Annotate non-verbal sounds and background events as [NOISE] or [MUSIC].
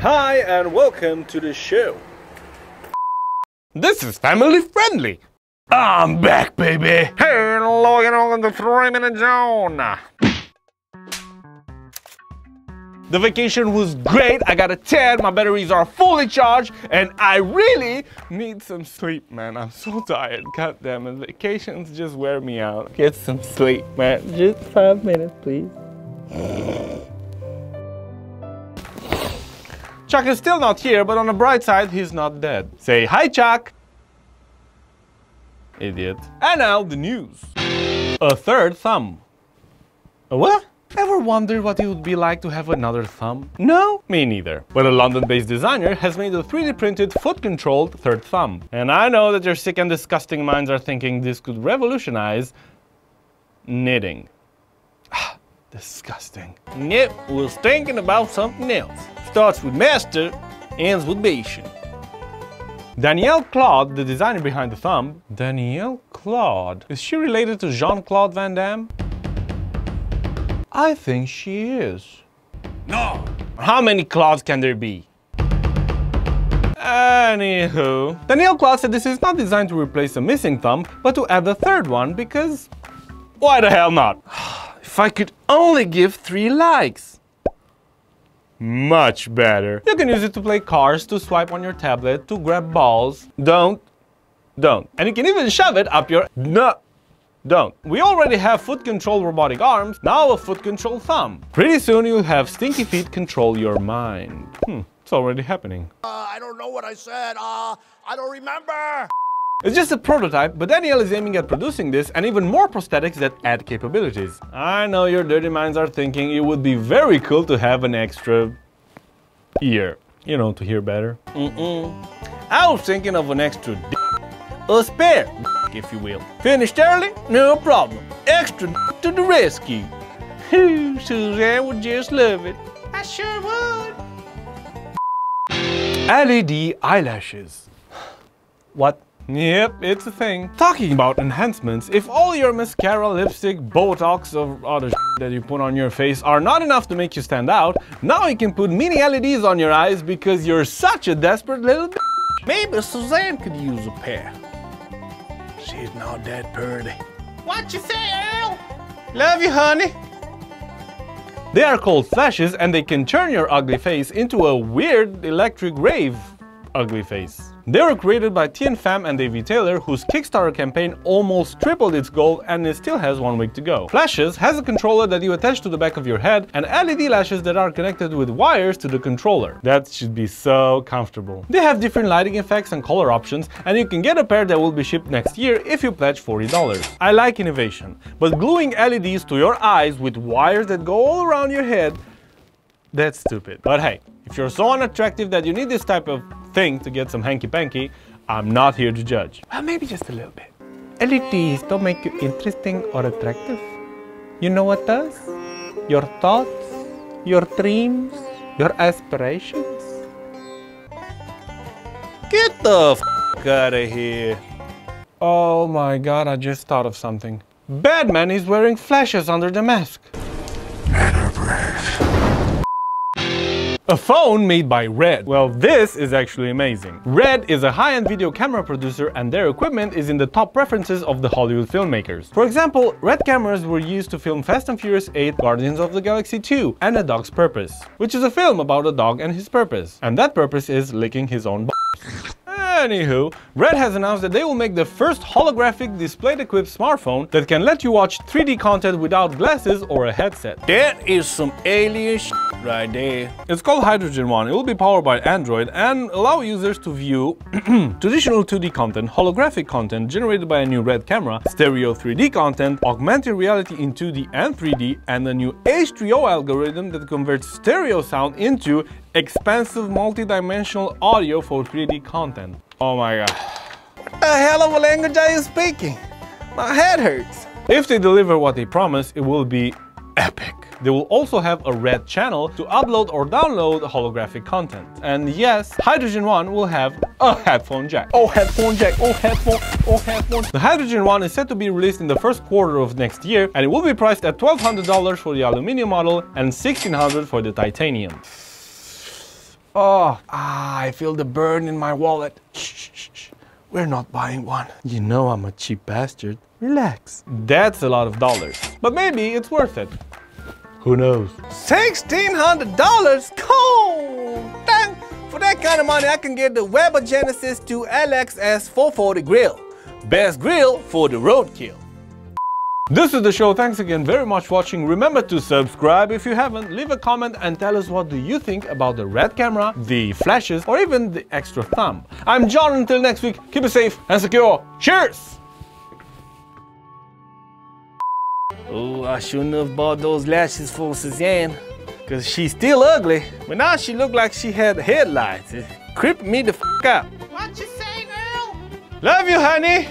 Hi and welcome to the show. This is family friendly. I'm back, baby. Hey, logging on the three minute zone. The vacation was great. I got a 10, my batteries are fully charged, and I really need some sleep, man. I'm so tired. God damn it. Vacations just wear me out. Get some sleep, man. Just five minutes, please. Chuck is still not here, but on the bright side, he's not dead. Say hi, Chuck. Idiot. And now the news. A third thumb. A what? Ever wondered what it would be like to have another thumb? No? Me neither. But a London-based designer has made a 3D printed foot-controlled third thumb. And I know that your sick and disgusting minds are thinking this could revolutionize knitting. Disgusting. Yep, was thinking about something else. Starts with master, ends with patient. Danielle Clode, the designer behind the thumb. Danielle Clode. Is she related to Jean-Claude Van Damme? I think she is. No! How many Claudes can there be? Anywho, Danielle Clode said this is not designed to replace a missing thumb, but to add a third one because why the hell not? [SIGHS] [SIGHS] if I could only give three likes. Much better. You can use it to play cards, to swipe on your tablet, to grab balls. Don't. Don't. And you can even shove it up your... No. Don't. We already have foot control robotic arms, now a foot control thumb. Pretty soon you'll have stinky feet control your mind. Hmm, it's already happening. Uh, I don't know what I said. Uh, I don't remember. It's just a prototype, but Daniel is aiming at producing this and even more prosthetics that add capabilities. I know your dirty minds are thinking it would be very cool to have an extra ear. You know, to hear better. Mm-mm. I was thinking of an extra a spare if you will. Finished early? No problem. Extra to the rescue. [LAUGHS] Suzanne would just love it. I sure would. LED eyelashes. What? Yep, it's a thing. Talking about enhancements, if all your mascara, lipstick, Botox, or other that you put on your face are not enough to make you stand out, now you can put mini LEDs on your eyes because you're such a desperate little Maybe Suzanne could use a pair. She's not that pretty. What you say, Earl? Love you, honey. They are called flashes and they can turn your ugly face into a weird electric rave ugly face. They were created by Tien Pham and David Taylor, whose Kickstarter campaign almost tripled its goal and it still has one week to go. Flashes has a controller that you attach to the back of your head and LED lashes that are connected with wires to the controller. That should be so comfortable. They have different lighting effects and color options and you can get a pair that will be shipped next year if you pledge $40. I like innovation, but gluing LEDs to your eyes with wires that go all around your head, that's stupid. But hey, if you're so unattractive that you need this type of thing to get some hanky-panky, I'm not here to judge. Well, maybe just a little bit. LEDs don't make you interesting or attractive. You know what does? Your thoughts, your dreams, your aspirations. Get the f out of here. Oh my god, I just thought of something. Batman is wearing flashes under the mask. A phone made by Red. Well, this is actually amazing. Red is a high-end video camera producer and their equipment is in the top preferences of the Hollywood filmmakers. For example, Red cameras were used to film Fast and Furious 8, Guardians of the Galaxy 2, and A Dog's Purpose, which is a film about a dog and his purpose. And that purpose is licking his own Anywho, Red has announced that they will make the first holographic display-equipped smartphone that can let you watch 3D content without glasses or a headset. That is some alien right there. It's called Hydrogen One. It will be powered by Android and allow users to view [CLEARS THROAT] traditional 2D content, holographic content generated by a new Red camera, stereo 3D content, augmented reality in 2D and 3D, and a new H3O algorithm that converts stereo sound into expansive multi-dimensional audio for 3D content. Oh my god. What the hell of a language are you speaking? My head hurts. If they deliver what they promise, it will be epic. They will also have a red channel to upload or download holographic content. And yes, Hydrogen One will have a headphone jack. Oh, headphone jack, oh, headphone, oh, headphone. The Hydrogen One is set to be released in the first quarter of next year and it will be priced at $1,200 for the aluminum model and $1,600 for the titanium. Oh, ah, I feel the burn in my wallet. Shh, shh, shh. We're not buying one. You know I'm a cheap bastard. Relax. That's a lot of dollars. But maybe it's worth it. Who knows? $1,600? Cool! Dang! For that kind of money, I can get the Weber Genesis 2 LXS 440 grill. Best grill for the roadkill. This is the show. Thanks again very much for watching. Remember to subscribe if you haven't. Leave a comment and tell us what do you think about the red camera, the flashes, or even the extra thumb. I'm John. Until next week, keep it safe and secure. Cheers! Oh, I shouldn't have bought those lashes for Suzanne. Cause she's still ugly, but now she looked like she had headlights. It creeped me the f out. What you say, girl? Love you, honey.